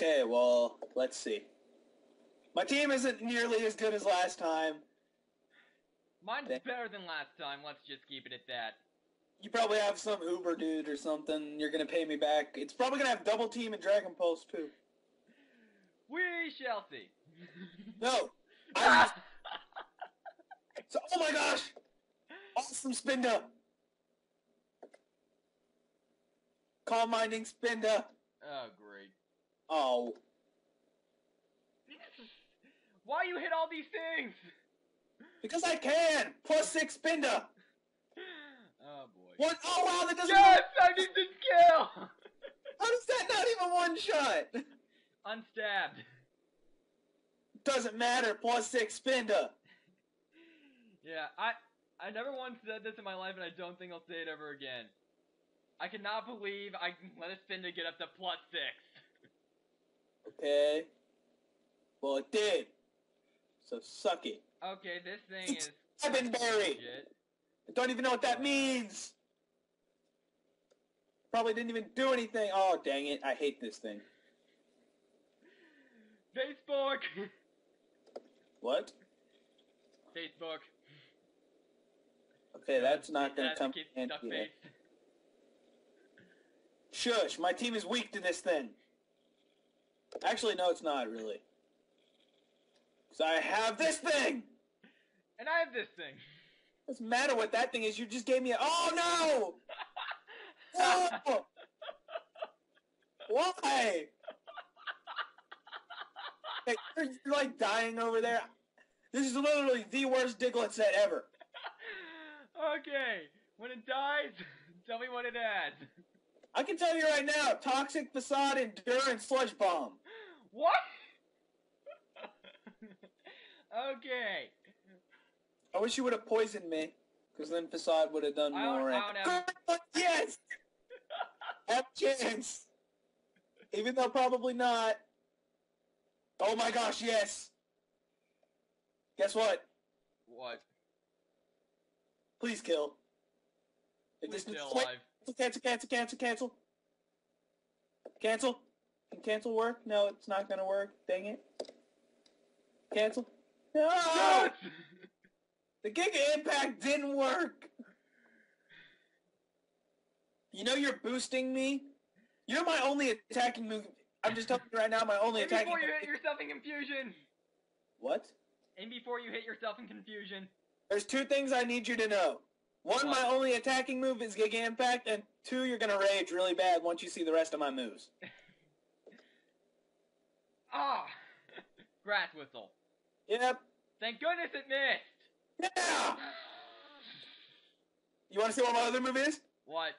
Okay, well, let's see. My team isn't nearly as good as last time. Mine's Th- better than last time. Let's just keep it at that. You probably have some Uber dude or something. You're gonna pay me back. It's probably gonna have double team and Dragon Pulse too. We shall see. No. So, oh my gosh! Awesome Spinda. Calm minding Spinda. oh, great. Oh. Why you hit all these things? Because I can! Plus six Spinda! Oh boy. What? Oh wow, that doesn't Yes, I need this kill. How does that not even one shot? Unstabbed. Doesn't matter, plus six Spinda. Yeah, I I never once said this in my life, and I don't think I'll say it ever again. I cannot believe I let a Spinda get up to plus six. Okay. Well, it did. So suck it. Okay, this thing is Haban Berry. I don't even know what that means. Probably didn't even do anything. Oh, dang it. I hate this thing. Facebook. What? Facebook. Okay, that's not gonna come the kid in here. Shush, my team is weak to this thing. Actually, no, it's not really. Because I have this thing! And I have this thing. Doesn't matter what that thing is, you just gave me a- Oh no! No! Oh! Why? Hey, you're, you're like dying over there. This is literally the worst Diglett set ever. okay, when it dies, tell me what it adds. I can tell you right now, Toxic Facade, Endurance, Sludge Bomb. What? okay. I wish you would have poisoned me, because then Facade would have done I more. I don't have- yes! have a chance! Even though probably not. Oh my gosh, yes! Guess what? What? Please kill. If this still alive. cancel, cancel, cancel, cancel. Cancel. Can cancel work? No, it's not gonna work. Dang it. Cancel. No! The Giga Impact didn't work! You know you're boosting me? You're my only attacking move. I'm just telling you right now, my only And attacking before you hit yourself in confusion. What? And before you hit yourself in confusion. There's two things I need you to know. One, What? my only attacking move is Giga Impact, and two, you're gonna rage really bad once you see the rest of my moves. Ah! Grass whistle. Yep. Thank goodness it missed! Yeah! You wanna see what my other move is? What?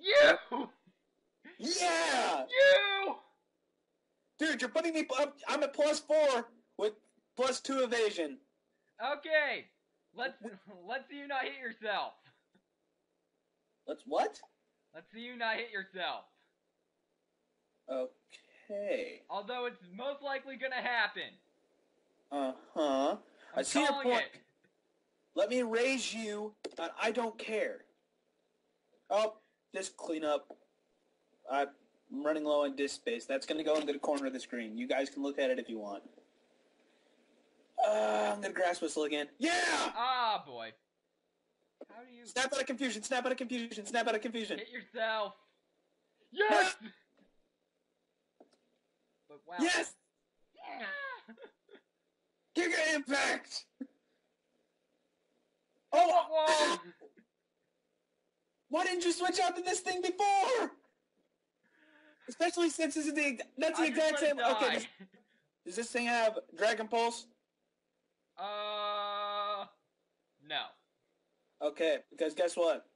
You! Yeah! You! Dude, you're putting me up. I'm at plus four with plus two evasion. Okay, let's let's see you not hit yourself. Let's what? Let's see you not hit yourself. Okay. Although it's most likely gonna happen. Uh huh. I see your point. it. Let me raise you. Uh, I don't care. Oh, just clean up. I'm running low on disk space. That's going to go into the corner of the screen. You guys can look at it if you want. Uh, I'm going to grass whistle again. Yeah! Ah, boy. How do you Snap out of confusion. Snap out of confusion. Snap out of confusion. hit yourself? Yes! but wow. Yes! Giga Impact! Oh! Whoa! Why didn't you switch out to this thing before? Especially since this is the that's the I exact same. it Okay, die. does, does this thing have Dragon Pulse? Uh, no. Okay, because guess what?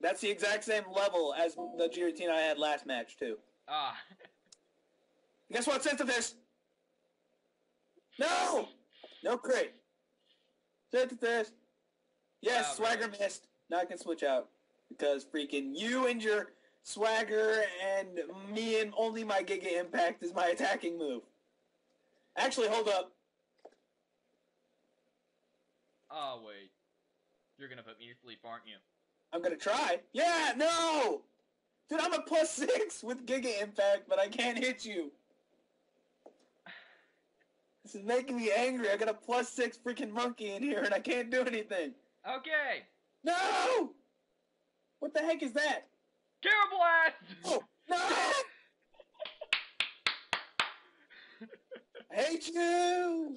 That's the exact same level as the Giratina I had last match too. Ah, Guess what? Synthesis. No, no crate. Synthesis. Yes, Oh, Swagger really? missed. Now I can switch out because freaking you and your Swagger and me and only my Giga Impact is my attacking move. Actually, hold up. oh wait. You're gonna put me to sleep, aren't you? I'm gonna try. Yeah, no. Dude, I'm a plus six with Giga Impact, but I can't hit you. This is making me angry. I got a plus six freaking monkey in here and I can't do anything. Okay. No! What the heck is that? Blast! Oh, no! I hate you!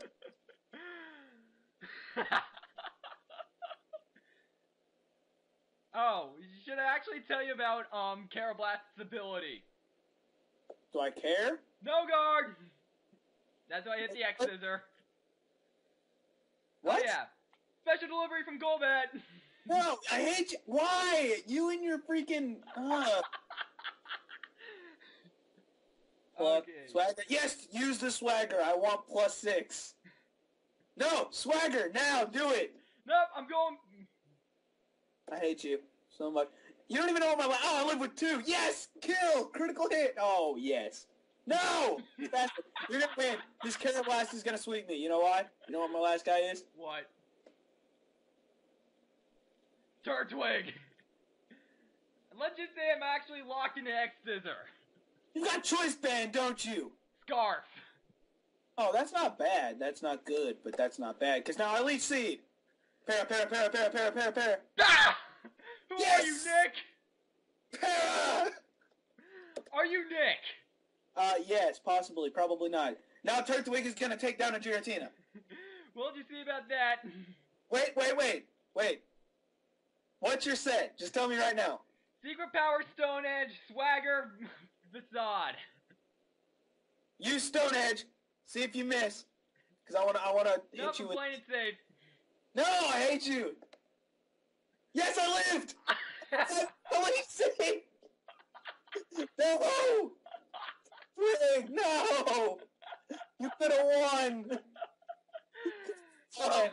oh, should I actually tell you about um Karrablast's ability? Do I care? No guard! That's why I hit the X scissor. What? Oh yeah. Special delivery from Golbat! No, I hate you. Why? You and your freaking. Uh. Well, okay. Swagger. Yes, use the swagger. I want plus six. No, swagger, now, do it. Nope, I'm going I hate you so much. You don't even know what my. Oh, I live with two. Yes, kill, critical hit. Oh, yes. No! That's, you're gonna win. This Blast is gonna sweep me. You know why? You know what my last guy is? what? Turtwig! Let's just say I'm actually locked into X scissor. You got choice band, don't you? Scarf. Oh, that's not bad. That's not good, but that's not bad. Because now I leech seed. Para, para, para, para, para, para, para. Ah! Who are you, Nick? Para! Are you Nick? Uh, yes, possibly, probably not. Now Turtwig is gonna take down a Giratina. What'll you see about that? Wait, wait, wait, wait. What's your set? Just tell me right now. Secret Power Stone Edge, Swagger, Facade. Use Stone Edge. See if you miss. Cause I wanna, I wanna hit you with. playing it safe. No, I hate you. Yes, I lived. I leech seed. No. Twig, no. You could have won. Fine.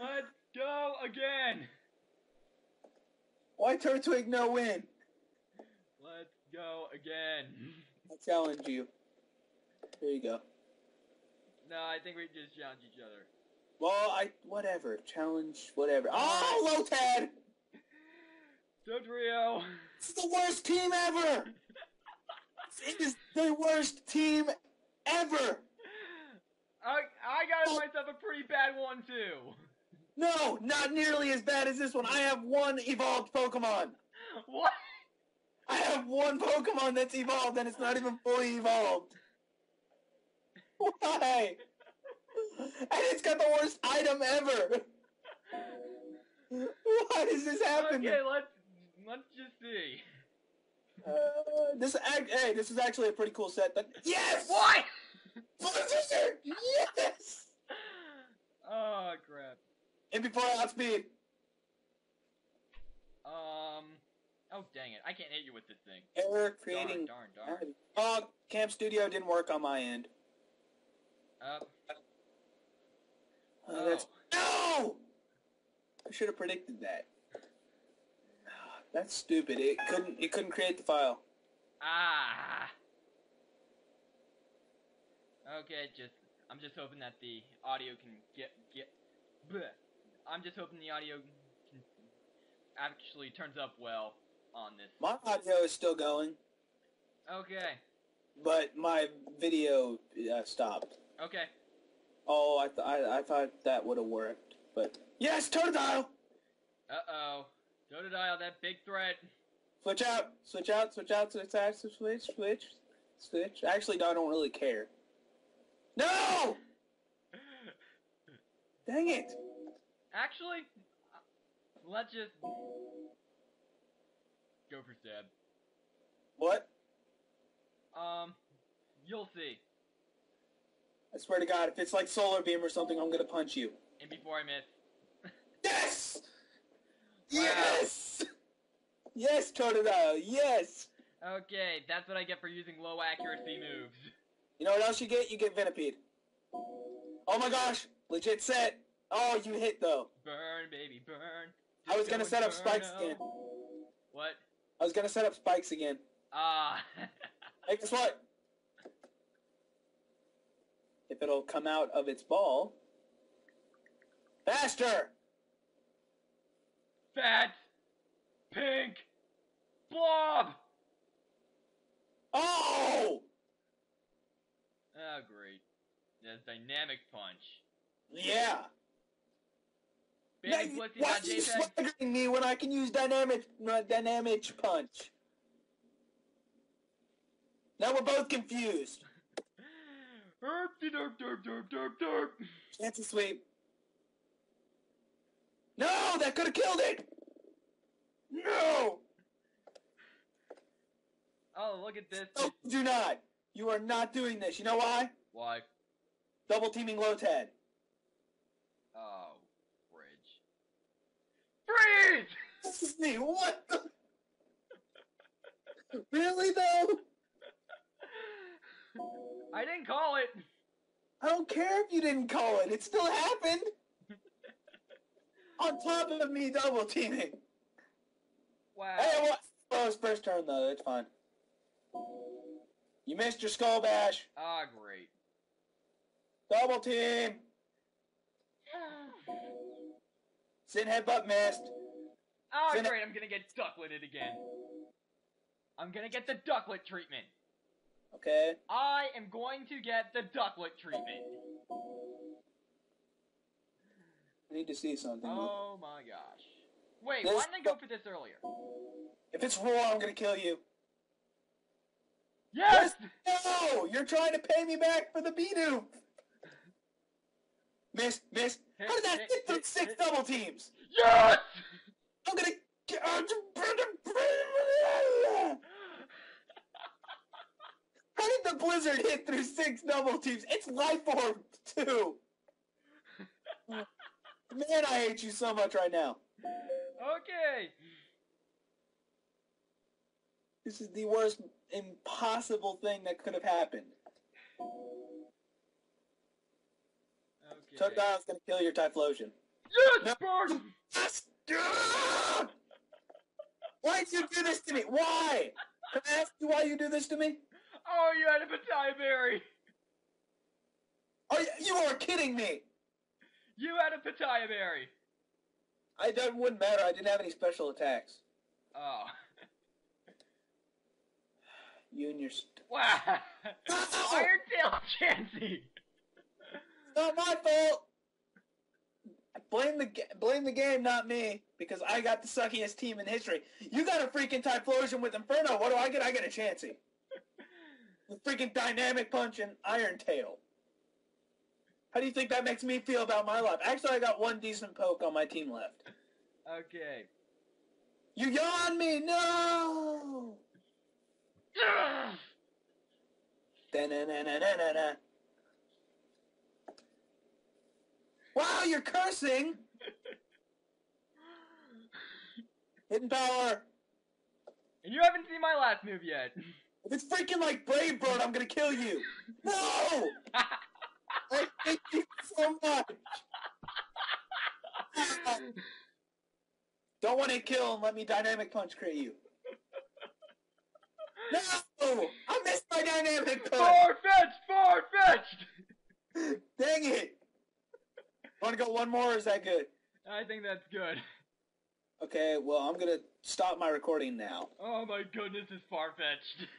Let's oh. go again. Why Turtwig no win? Let's go again. I challenge you. There you go. No, I think we just challenge each other. Well, I whatever challenge whatever. Oh, Lotad! This is the worst team ever. It is the worst team ever. I I got oh. myself a pretty bad one too. No, not nearly as bad as this one. I have one evolved Pokemon. What? I have one Pokemon that's evolved, and it's not even fully evolved. Why? got the worst item ever. Why does this happen? Okay, let's let's just see. Uh, this hey, this is actually a pretty cool set. But yes, What? Blizzard, yes. Oh crap. And before outspeed. Um. Oh dang it! I can't hit you with this thing. Error creating. Darn, darn, darn. Oh, Camtasia Studio didn't work on my end. Up. Uh, Oh. that's no. I should have predicted that. That's stupid. It couldn't. It couldn't create the file. Ah. Okay, just I'm just hoping that the audio can get get. Bleh. I'm just hoping the audio can actually turns up well on this. My audio is still going, Okay. but my video uh, stopped. Okay. Oh, I, th- I I thought that would have worked, but yes, Totodile. Uh oh. Totodile, that big threat. Switch out, switch out, switch out, switch out, switch, switch, switch. Actually, I don't really care. No! Dang it! Actually, let's just go for stab. What? Um, you'll see. I swear to God, if it's like Solar Beam or something, I'm gonna punch you. And before I miss, Yes! Yes! Yes, Totodile, yes! okay, that's what I get for using low accuracy moves. You know what else you get? You get Venipede. Oh my gosh! Legit set! Oh, you hit though. Burn, baby, burn. I was gonna set up spikes again. What? I was gonna set up spikes again. Ah. Hey, guess what? if it'll come out of its ball. Faster! Fat, pink, blob! Oh! Oh, great. That's dynamic punch. Yeah! Baby, now, why are you swaggering me when I can use dynamic uh, dynamic punch? Now we're both confused. Herp de derp derp derp derp derp. Chance sweep. No, that could have killed it. No, Oh, look at this. no, do not. You are not doing this. You know why? Why? Double teaming Lotad. Oh, fridge. Freeze! This is me. What? The... really though? I didn't call it. I don't care if you didn't call it. It still happened. On top of me double teaming. Wow. Hey, what? Oh, it's first turn though. It's fine. You missed your skull bash. Ah, great. Double team. Zen headbutt missed. Ah, Fin- great. I'm gonna get duckleted again. I'm gonna get the ducklet treatment. Okay. I am going to get the ducklet treatment. I need to see something. Oh my gosh. Wait, This- why didn't I go for this earlier? If it's raw, I'm gonna kill you. Yes! No! You're trying to pay me back for the Bidoof! Miss, miss. Hit, How did that hit, hit through six hit. double teams? Yes! I'm gonna. How did the blizzard hit through six double teams? It's life orb too. Man, I hate you so much right now. Okay. This is the worst impossible thing that could have happened. Okay. Totodile gonna kill your Typhlosion. Yes, No. Bart! Why'd you do this to me? Why? Can I ask you why you do this to me? Oh, you had a Petaya berry. Are you, you are kidding me. You had a Petaya berry. I that wouldn't matter. I didn't have any special attacks. Oh. You and your st- Wow. Ow! Iron Tail Chansey. It's not my fault. Blame the blame the game, not me, because I got the suckiest team in history. You got a freaking Typhlosion with Inferno. What do I get? I get a Chansey. With freaking Dynamic Punch and Iron Tail. How do you think that makes me feel about my life? Actually, I got one decent poke on my team left. Okay. You yawn me, no! Wow, you're cursing! Hidden power! And you haven't seen my last move yet. If it's freaking like Brave Bird, I'm gonna kill you! No! I hate you so much! Don't want to kill and let me dynamic punch create you. No! I missed my dynamic punch! Farfetch'd! Farfetch'd! Dang it! Want to go one more or is that good? I think that's good. Okay, well, I'm gonna stop my recording now. Oh my goodness, it's Farfetch'd.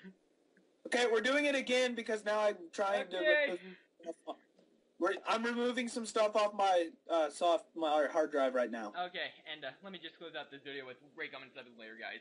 Okay, we're doing it again because now I'm trying Okay. to. We're, I'm removing some stuff off my uh, soft my hard drive right now. Okay, and uh, let me just close out this video with Ray comments seven later, guys.